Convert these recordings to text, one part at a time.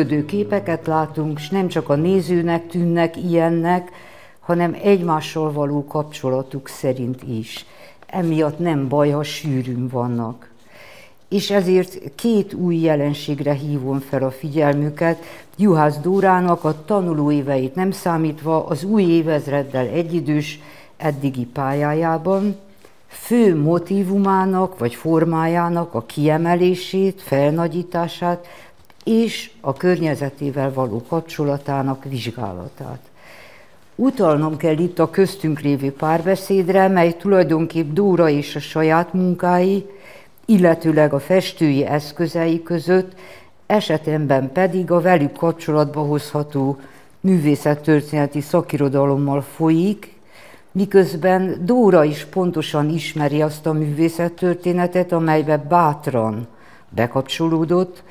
működő képeket látunk, és nem csak a nézőnek tűnnek ilyennek, hanem egymással való kapcsolatuk szerint is. Emiatt nem baj, ha sűrűn vannak. És ezért két új jelenségre hívom fel a figyelmüket. Juhász Dórának a tanulóéveit nem számítva az új évezreddel egyidős eddigi pályájában, fő motivumának vagy formájának a kiemelését, felnagyítását és a környezetével való kapcsolatának vizsgálatát. Utalnom kell itt a köztünk lévő párbeszédre, mely tulajdonképp Dóra és a saját munkái, illetőleg a festői eszközei között, esetemben pedig a velük kapcsolatba hozható művészettörténeti szakirodalommal folyik, miközben Dóra is pontosan ismeri azt a művészettörténetet, amelybe bátran bekapcsolódott,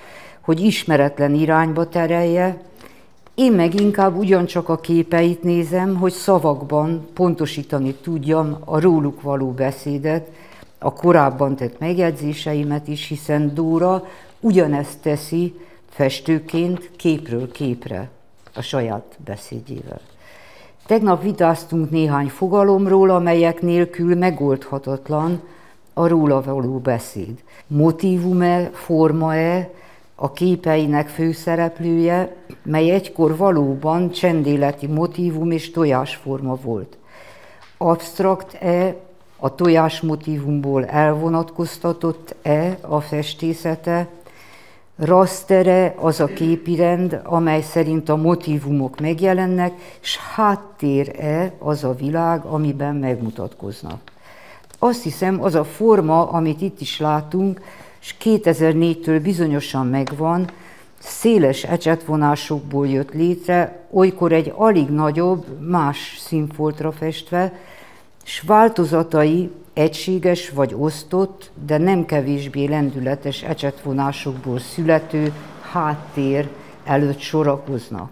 hogy ismeretlen irányba terelje, én meg inkább ugyancsak a képeit nézem, hogy szavakban pontosítani tudjam a róluk való beszédet, a korábban tett megjegyzéseimet is, hiszen Dóra ugyanezt teszi festőként képről képre a saját beszédjével. Tegnap vitáztunk néhány fogalomról, amelyek nélkül megoldhatatlan a róla való beszéd. Motivum-e, forma-e, a képeinek főszereplője, mely egykor valóban csendéleti motívum és tojásforma volt. Abstrakt-e, a tojás motívumból elvonatkoztatott-e a festészete, Rastere az a képirend, amely szerint a motivumok megjelennek, és háttér-e az a világ, amiben megmutatkoznak. Azt hiszem, az a forma, amit itt is látunk, és 2004-től bizonyosan megvan, széles ecsetvonásokból jött létre, olykor egy alig nagyobb, más színfoltra festve, és változatai egységes vagy osztott, de nem kevésbé lendületes ecsetvonásokból születő háttér előtt sorakoznak.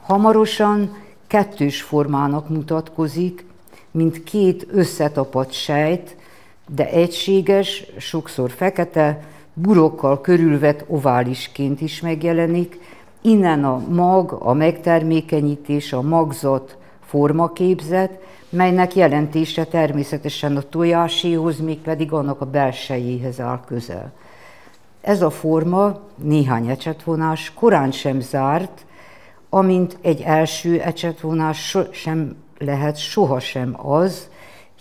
Hamarosan kettős formának mutatkozik, mint két összetapadt sejt, de egységes, sokszor fekete, burokkal körülvett oválisként is megjelenik, innen a mag, a megtermékenyítés, a magzat formaképzet, melynek jelentése természetesen a tojáséhoz, pedig annak a belsejéhez áll közel. Ez a forma, néhány ecsetvonás korán sem zárt, amint egy első ecsetvonás sem lehet sohasem az,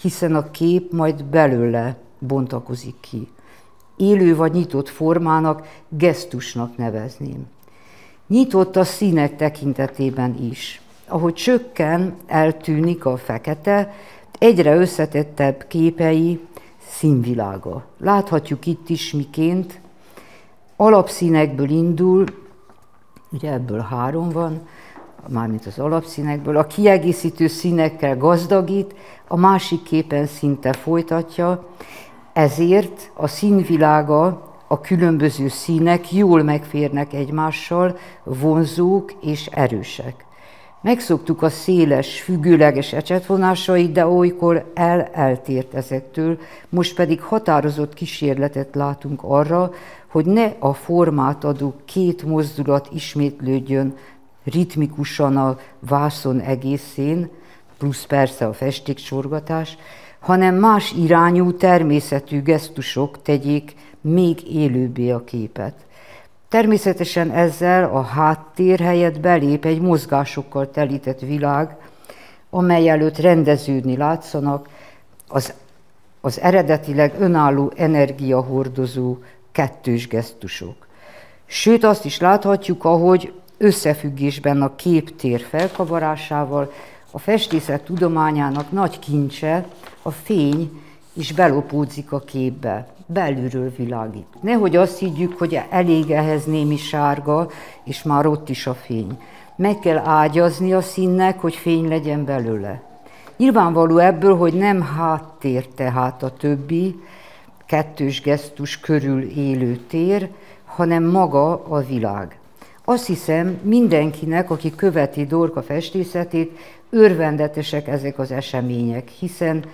hiszen a kép majd belőle bontakozik ki. Élő vagy nyitott formának, gesztusnak nevezném. Nyitott a színek tekintetében is. Ahogy csökken, eltűnik a fekete, egyre összetettebb képei színvilága. Láthatjuk itt is miként, alapszínekből indul, ugye ebből három van, mármint az alapszínekből, a kiegészítő színekkel gazdagít, a másik képen szinte folytatja, ezért a színvilága, a különböző színek jól megférnek egymással, vonzók és erősek. Megszoktuk a széles, függőleges ecsetvonásait, de olykor el-eltért ezektől, most pedig határozott kísérletet látunk arra, hogy ne a formát adó két mozdulat ismétlődjön ritmikusan a vászon egészén, plusz persze a festéksorgatás, hanem más irányú természetű gesztusok tegyék még élőbbé a képet. Természetesen ezzel a háttér helyett belép egy mozgásokkal telített világ, amely előtt rendeződni látszanak az, az eredetileg önálló energiahordozó kettős gesztusok. Sőt, azt is láthatjuk, ahogy összefüggésben a képtér felkavarásával a festészet tudományának nagy kincse, a fény is belopódzik a képbe, belülről világít. Nehogy azt higgyük, hogy elég ehhez némi sárga, és már ott is a fény. Meg kell ágyazni a színnek, hogy fény legyen belőle. Nyilvánvaló ebből, hogy nem háttér tehát a többi kettős gesztus körül élő tér, hanem maga a világ. Azt hiszem, mindenkinek, aki követi Dorka festészetét, örvendetesek ezek az események, hiszen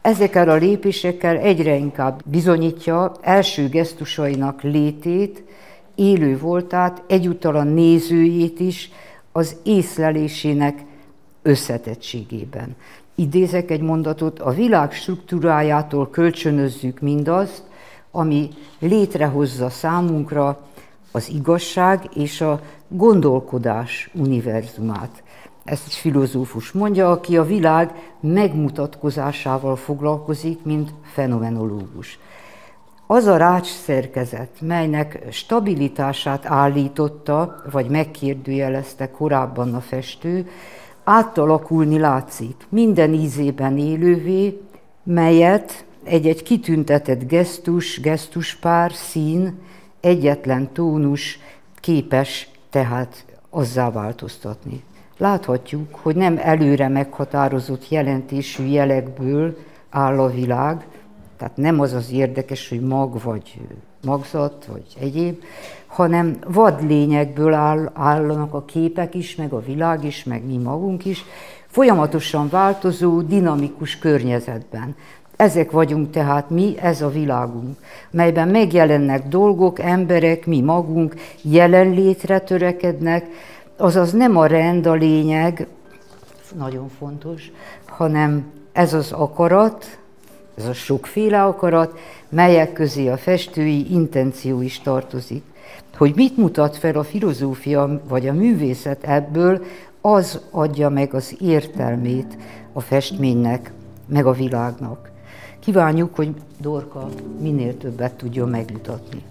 ezekkel a lépésekkel egyre inkább bizonyítja első gesztusainak létét, élő voltát, egyúttal a nézőjét is az észlelésének összetettségében. Idézek egy mondatot, a világ struktúrájától kölcsönözzük mindazt, ami létrehozza számunkra az igazság és a gondolkodás univerzumát. Ezt egy filozófus mondja, aki a világ megmutatkozásával foglalkozik, mint fenomenológus. Az a rács szerkezet, melynek stabilitását állította, vagy megkérdőjelezte korábban a festő, átalakulni látszik minden ízében élővé, melyet egy-egy kitüntetett gesztus, gesztuspár, szín, egyetlen tónus képes tehát azzá változtatni. Láthatjuk, hogy nem előre meghatározott jelentésű jelekből áll a világ, tehát nem az az érdekes, hogy mag vagy magzat, vagy egyéb, hanem vadlényekből áll, állanak a képek is, meg a világ is, meg mi magunk is, folyamatosan változó, dinamikus környezetben. Ezek vagyunk tehát mi, ez a világunk, melyben megjelennek dolgok, emberek, mi magunk, jelenlétre törekednek, azaz nem a rend a lényeg, nagyon fontos, hanem ez az akarat, ez a sokféle akarat, melyek közé a festői intenció is tartozik. Hogy mit mutat fel a filozófia vagy a művészet ebből, az adja meg az értelmét a festménynek, meg a világnak. Kívánjuk, hogy Dorka minél többet tudjon megmutatni.